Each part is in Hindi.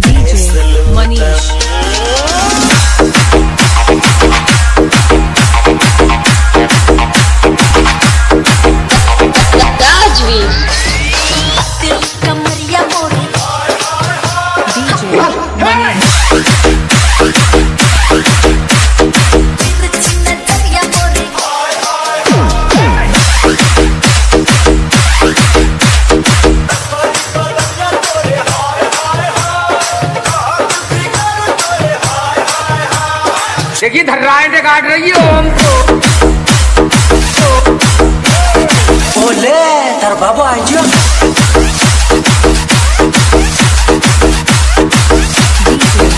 DJ Manish. Tajveer. देखिए धर्राएँ काट रही है ओम। ओले तार बाबू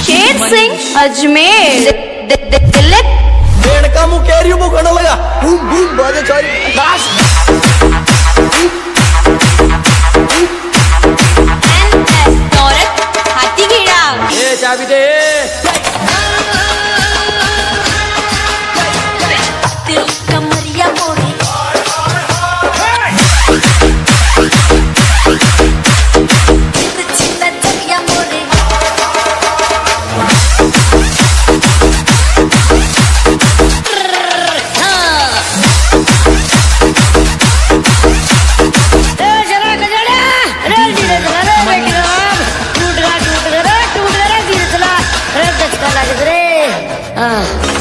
शेर सिंह अजमेर। दि- दि- दिलीप बेड़का मुकेरियो बुकने लगा। बूम बूम बाजे चारी। नौरत हाथीगेड़ा ए चाबी दे। 嗯。